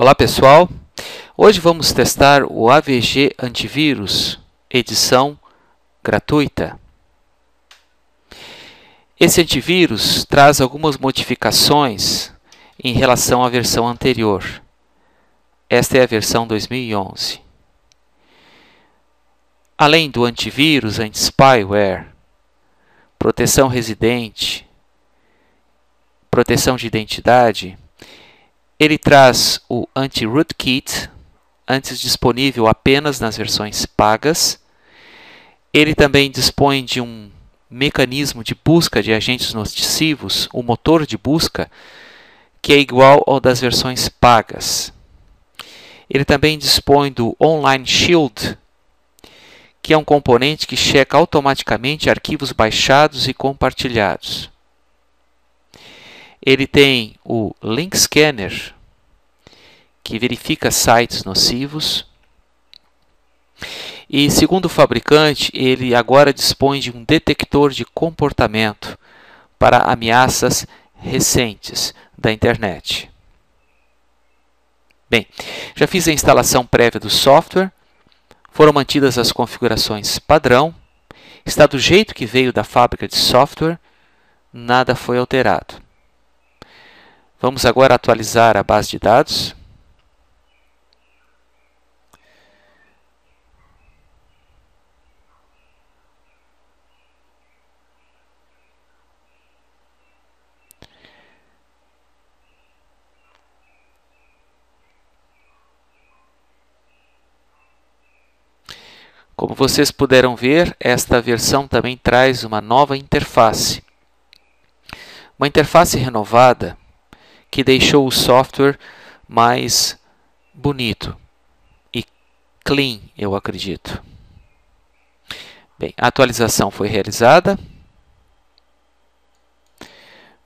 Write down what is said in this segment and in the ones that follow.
Olá pessoal, hoje vamos testar o AVG Antivírus, edição gratuita. Esse antivírus traz algumas modificações em relação à versão anterior. Esta é a versão 2011. Além do antivírus anti-spyware, proteção residente, proteção de identidade, ele traz o Anti-Rootkit, antes disponível apenas nas versões pagas. Ele também dispõe de um mecanismo de busca de agentes nocivos, o motor de busca, que é igual ao das versões pagas. Ele também dispõe do Online Shield, que é um componente que checa automaticamente arquivos baixados e compartilhados. Ele tem o Link Scanner, que verifica sites nocivos. E segundo o fabricante, ele agora dispõe de um detector de comportamento para ameaças recentes da internet. Bem, já fiz a instalação prévia do software, foram mantidas as configurações padrão, está do jeito que veio da fábrica de software, nada foi alterado. Vamos agora atualizar a base de dados. Como vocês puderam ver, esta versão também traz uma nova interface. Uma interface renovada que deixou o software mais bonito e clean, eu acredito. Bem, a atualização foi realizada.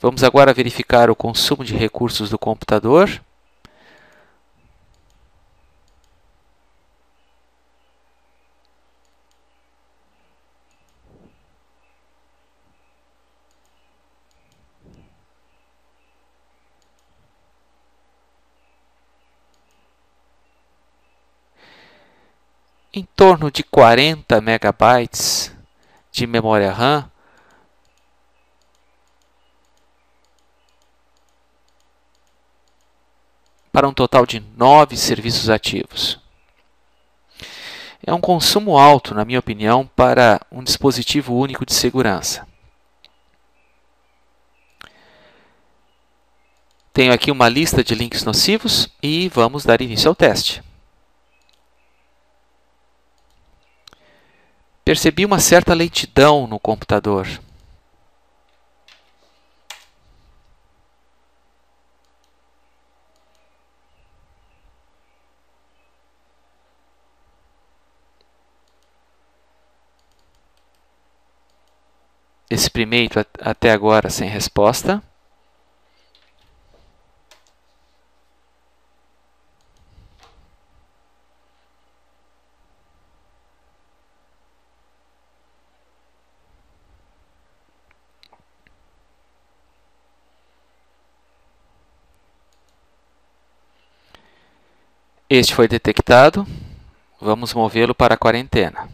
Vamos agora verificar o consumo de recursos do computador. em torno de 40 megabytes de memória RAM para um total de 9 serviços ativos. É um consumo alto, na minha opinião, para um dispositivo único de segurança. Tenho aqui uma lista de links nocivos e vamos dar início ao teste. Percebi uma certa lentidão no computador. Experimento até agora sem resposta. Este foi detectado. Vamos movê-lo para a quarentena.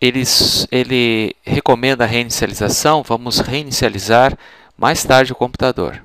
Ele, ele recomenda a reinicialização. Vamos reinicializar mais tarde o computador.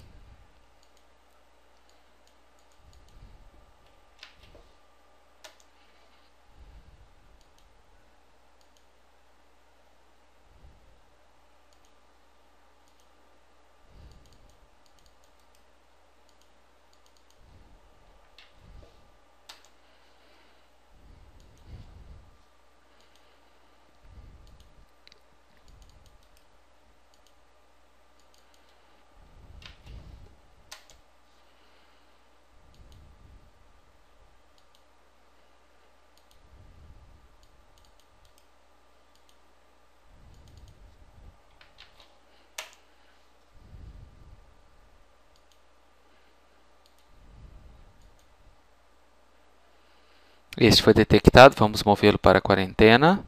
Este foi detectado, vamos movê-lo para a quarentena.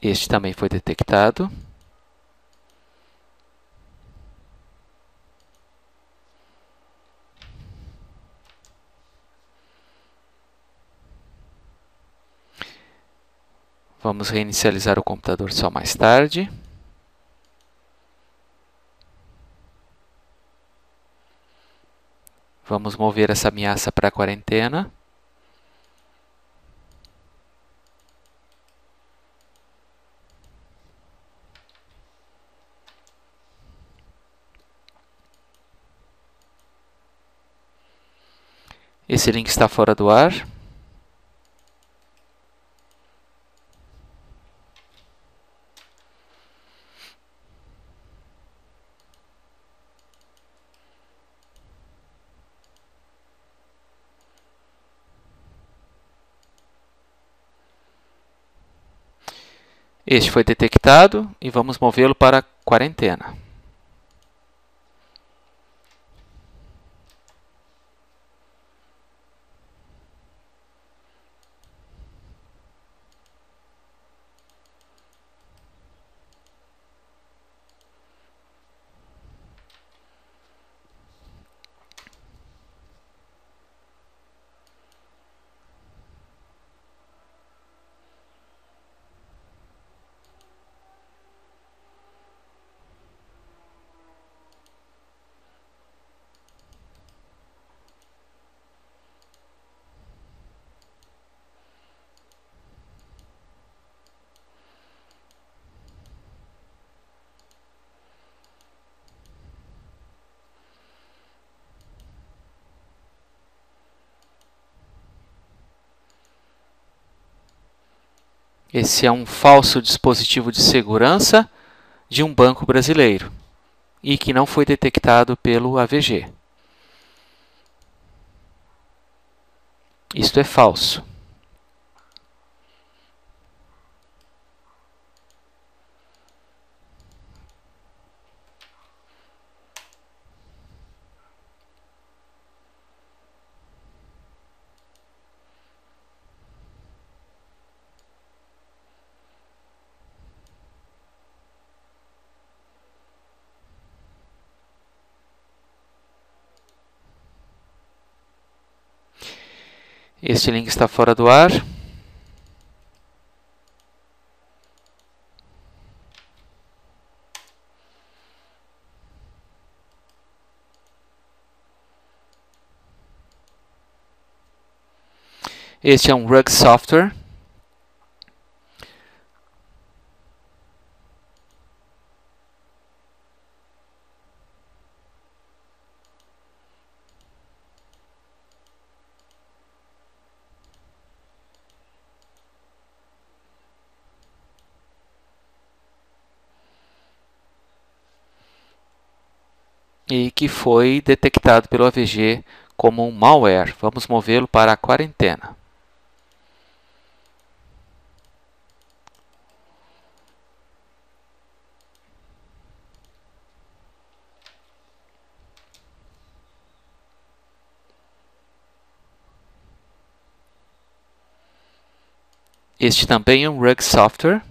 Este também foi detectado. Vamos reinicializar o computador só mais tarde. Vamos mover essa ameaça para a quarentena. Esse link está fora do ar. Este foi detectado e vamos movê-lo para quarentena. Esse é um falso dispositivo de segurança de um banco brasileiro e que não foi detectado pelo AVG. Isto é falso. Este link está fora do ar. Este é um Rug Software. E que foi detectado pelo AVG como um malware. Vamos movê-lo para a quarentena. Este também é um Rug Software.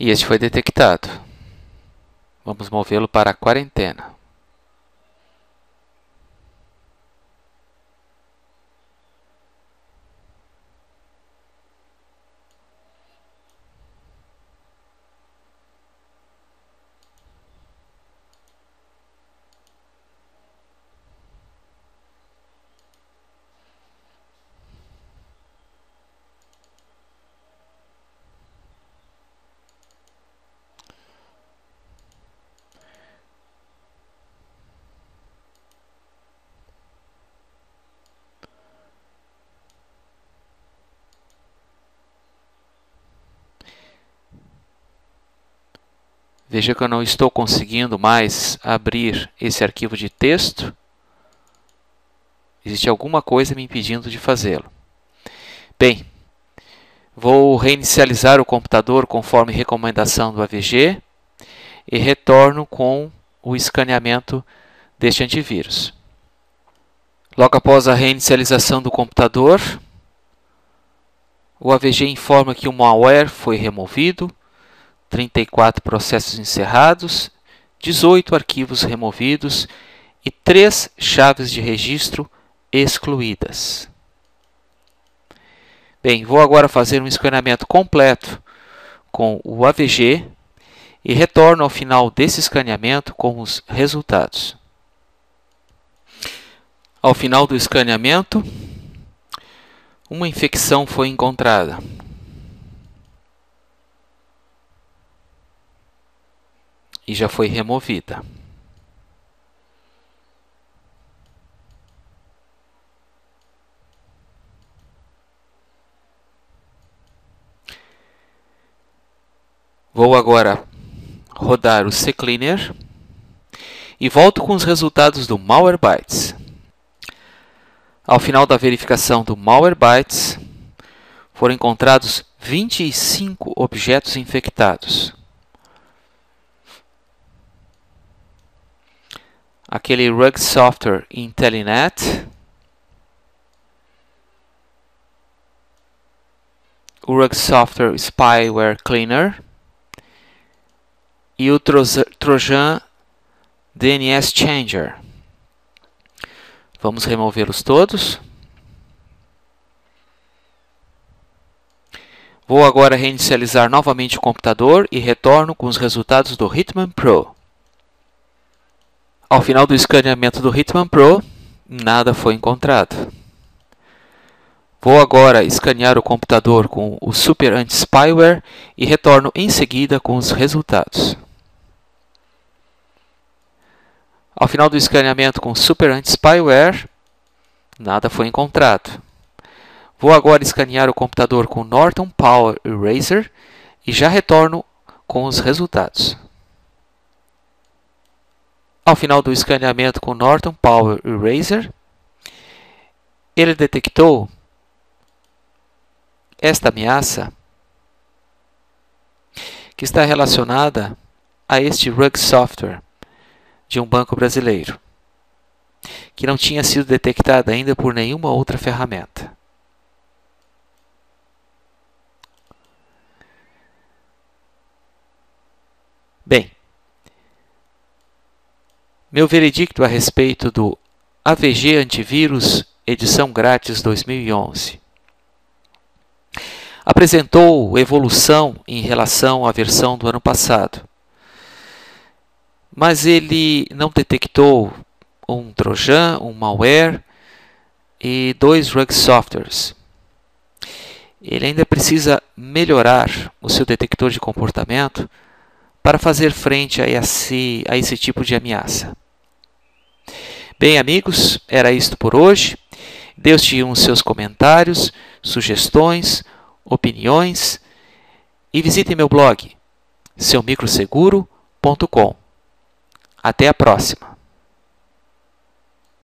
E este foi detectado. Vamos movê-lo para a quarentena. Veja que eu não estou conseguindo mais abrir esse arquivo de texto. Existe alguma coisa me impedindo de fazê-lo. Bem, vou reinicializar o computador conforme recomendação do AVG e retorno com o escaneamento deste antivírus. Logo após a reinicialização do computador, o AVG informa que o malware foi removido, 34 processos encerrados, 18 arquivos removidos e 3 chaves de registro excluídas. Bem, vou agora fazer um escaneamento completo com o AVG e retorno ao final desse escaneamento com os resultados. Ao final do escaneamento, uma infecção foi encontrada. E já foi removida. Vou agora rodar o CCleaner e volto com os resultados do Malwarebytes. Ao final da verificação do Malwarebytes, foram encontrados 25 objetos infectados. Aquele Rug Software Intelinet, o Rug Software Spyware Cleaner, e o Trojan DNS Changer. Vamos removê-los todos. Vou agora reinicializar novamente o computador e retorno com os resultados do Hitman Pro. Ao final do escaneamento do Hitman Pro, nada foi encontrado. Vou agora escanear o computador com o Super Anti-Spyware e retorno em seguida com os resultados. Ao final do escaneamento com Super Anti-Spyware, nada foi encontrado. Vou agora escanear o computador com Norton Power Eraser e já retorno com os resultados. Ao final do escaneamento com Norton Power Eraser, ele detectou esta ameaça que está relacionada a este Rug Software de um banco brasileiro, que não tinha sido detectada ainda por nenhuma outra ferramenta. Bem, meu veredicto a respeito do AVG Antivírus edição grátis 2011 apresentou evolução em relação à versão do ano passado mas ele não detectou um trojan, um malware e dois rug softwares. Ele ainda precisa melhorar o seu detector de comportamento para fazer frente a esse, a esse tipo de ameaça. Bem, amigos, era isto por hoje. Deus te os seus comentários, sugestões, opiniões e visite meu blog seumicroseguro.com. Até a próxima!